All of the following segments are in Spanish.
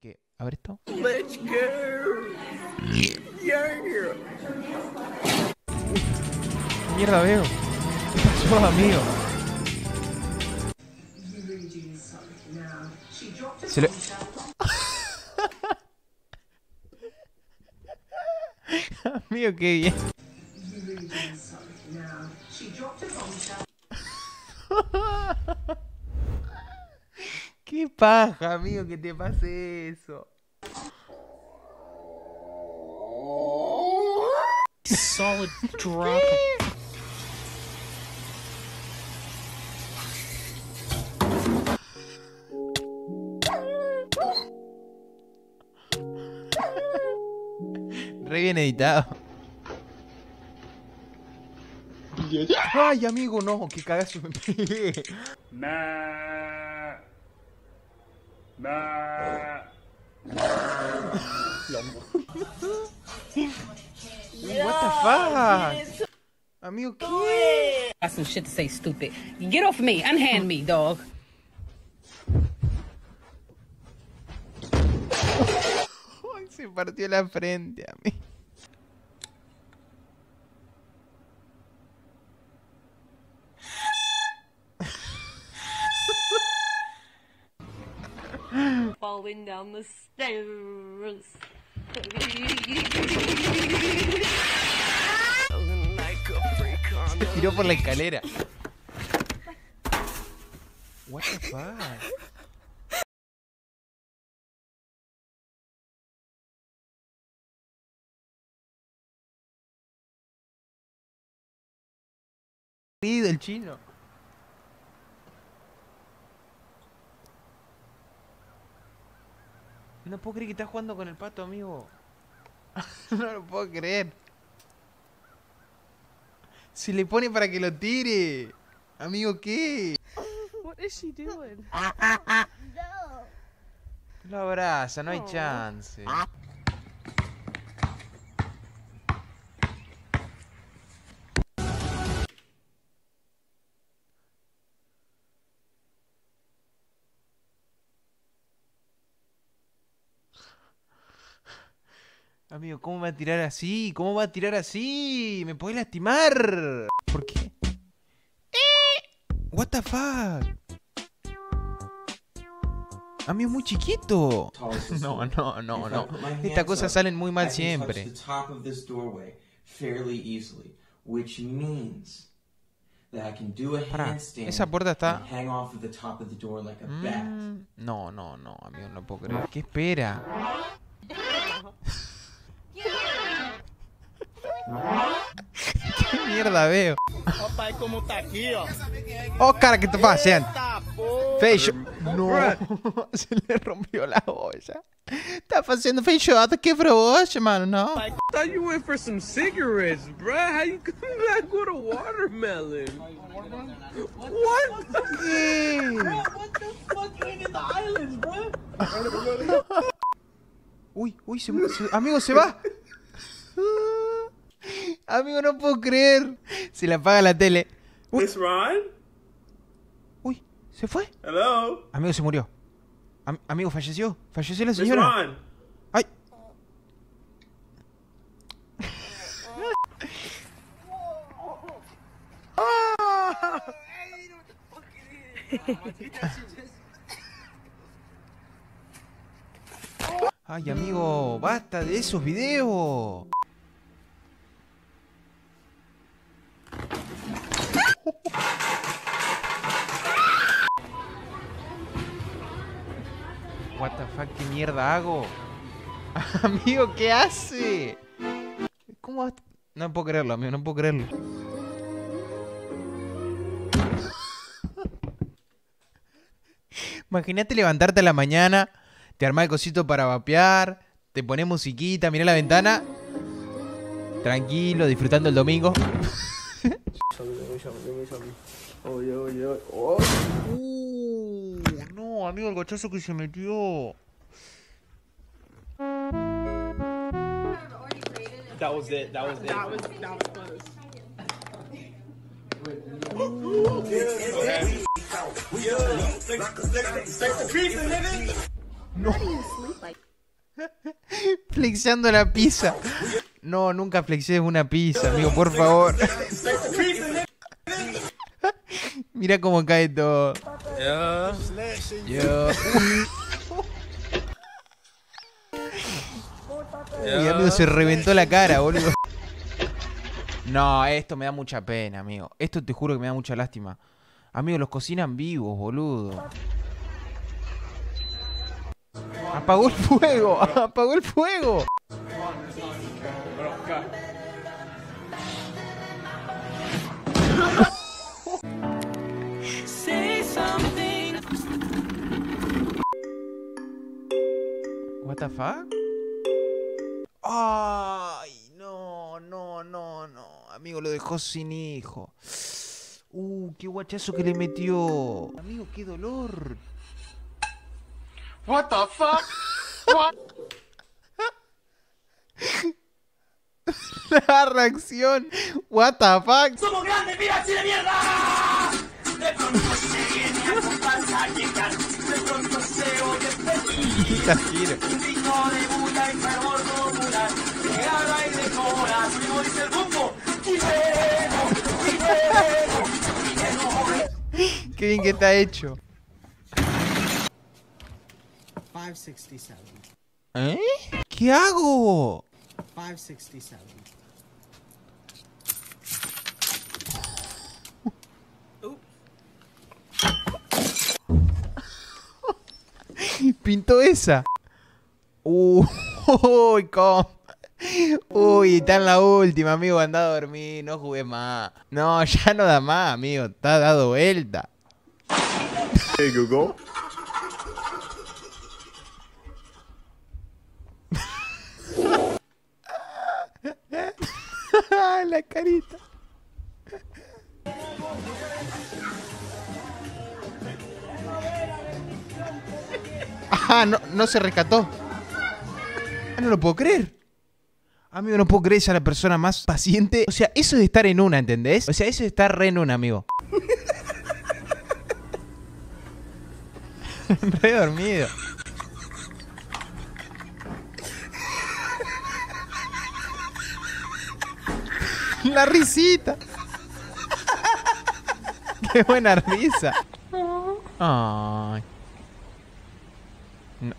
¿Qué? A ver esto. Let's go. Yeah. ¿Qué mierda veo? ¿Qué pasó, amigo? Se le... amigo, qué bien. Paja, amigo, que te pase eso. Solid drop. Re bien editado. Ay, amigo, no, qué cagazo me pegué. What the fuck? Amigo, ¿qué? Got some shit to say, stupid. Get off me. Unhand me, dog. Ay, se partió la frente a mí. Falling down the stairs. Tiró por la escalera. What the fuck? el chino. No puedo creer que estás jugando con el pato, amigo. no lo puedo creer. Se le pone para que lo tire. Amigo, ¿qué? What is she doing? Lo abraza, no hay chance. Amigo, ¿cómo va a tirar así? ¿Cómo va a tirar así? Me puede lastimar. ¿Por qué? ¡Eh! What the fuck? Amigo, es muy chiquito. No, no, no, no. Estas cosas salen muy mal siempre. a Pará, esa puerta está- a. Mm, No, no, no, amigo, no puedo creer. ¿Qué espera? ¿Qué mierda veo? Papai, como tá aqui, ó. ¡Oh, cara, qué estás haciendo! Tá, pô. Fecho. No, se le rompió la olla. Tá fazendo feijoada, quebrou hoje, mano, não. thought you went for some cigarettes, bruh. How you come back with a watermelon? What? Uy, uy, se, se- amigo, se va. Amigo, no puedo creer. Se le apaga la tele. Miss Ron? Uy, se fue. Hello? Amigo, se murió. Am- amigo, falleció. Falleció la señora. Ron? Ay. Ay, amigo, basta de esos videos. What the fuck, ¿qué mierda hago? amigo, ¿qué hace? ¿Cómo? No puedo creerlo, amigo, no puedo creerlo. Imagínate levantarte a la mañana, te armás el cosito para vapear, te pones musiquita, mirá la ventana, tranquilo, disfrutando el domingo. Uh, no, amigo, el gochazo que se metió. That was it. That was it. That was that was close. Flexeando la pizza. No, nunca flexees una pizza, amigo, por favor. Mira cómo cae todo. Yo. Amigo, se reventó la cara, boludo. No, esto me da mucha pena, amigo. Esto te juro que me da mucha lástima. Amigo, los cocinan vivos, boludo. Apagó el fuego, apagó el fuego. The fuck? Ay, no, no, no, no. Amigo, lo dejó sin hijo. Uh, qué guachazo que le metió. Amigo, qué dolor. What the fuck? La reacción. What the fuck? ¡Somos grandes, mira, de mierda! De pronto se viene a Shakira. Qué bien que está hecho. 567. ¿Eh? ¿Qué hago? 567. Pintó esa. Uy, com. Uy, está en la última, amigo. Anda a dormir, no jugué más. No, ya no da más, amigo. Está dado vuelta. la carita. Ah, no, no se rescató. Ah, no lo puedo creer. Amigo, no puedo creer es la persona más paciente. O sea, eso es estar en una, ¿entendés? O sea, eso es estar re en una, amigo. re dormido. La risita. Qué buena risa. Ay. No,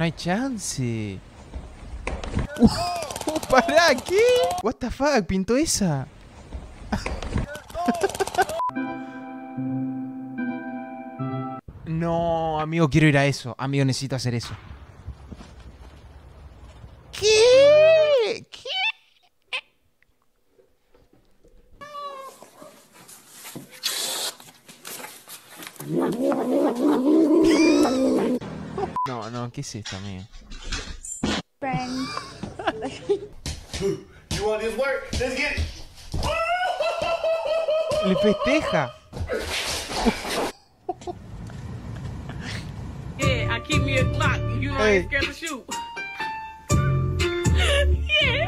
no hay chance. Uh, ¿Para qué? What the fuck? ¿Pintó esa? No, amigo, quiero ir a eso. Amigo, necesito hacer eso. ¿Qué? No, no, ¿qué es esto, amigo? You want this work? Let's get it. Le festeja. Yeah, I keep me a Glock. You know I ain't scared to shoot. yeah.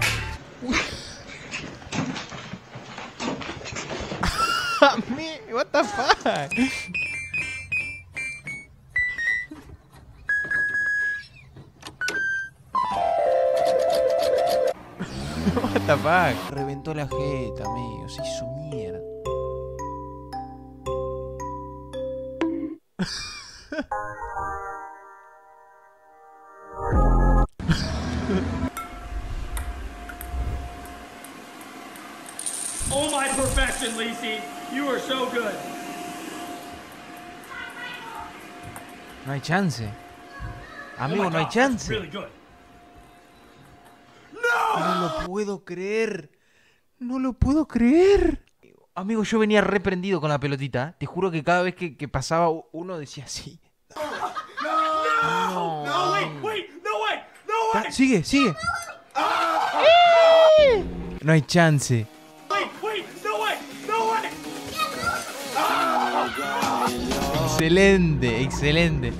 Me, what the fuck? What the fuck? Reventó la jeta, amigo. Se hizo mierda. Oh my perfection, Lacey. You are so good. No hay chance. Oh Amigo, my no hay chance. Lo puedo creer. No lo puedo creer. Amigo, yo venía reprendido con la pelotita. Te juro que cada vez que, que pasaba uno decía así. No. No, wait, wait, no way, no way. Sigue, sigue. No hay chance. No no. Excelente, excelente.